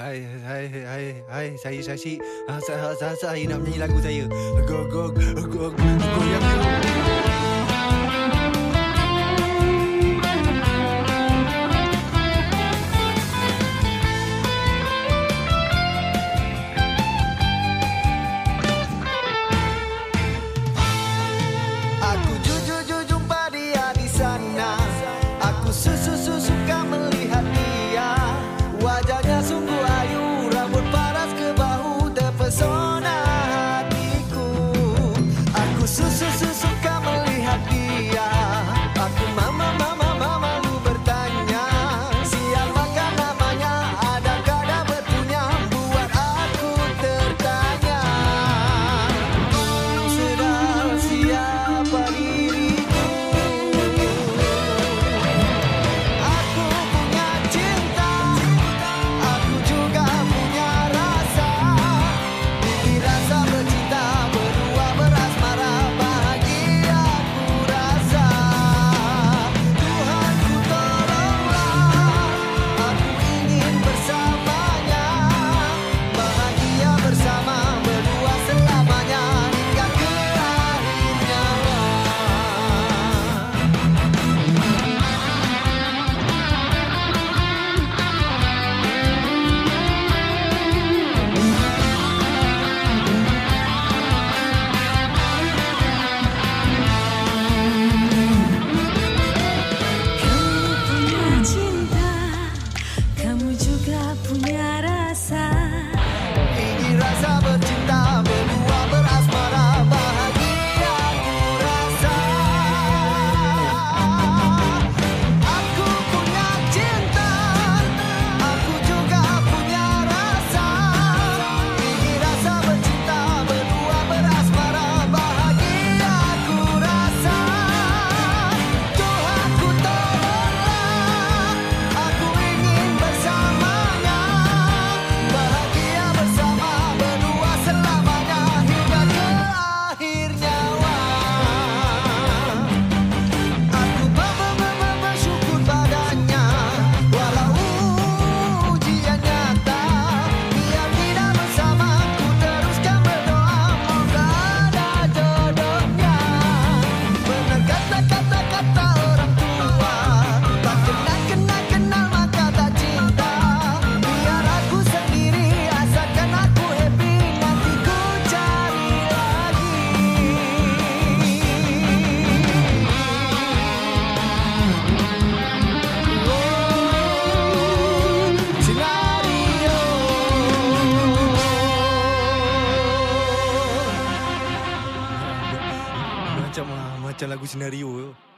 hai hai hai hai ah, saya saya saya saya nak menyanyi lagu saya. Go go go go go go go go go go go go go go go go go macam ah, macam lagu senario tu.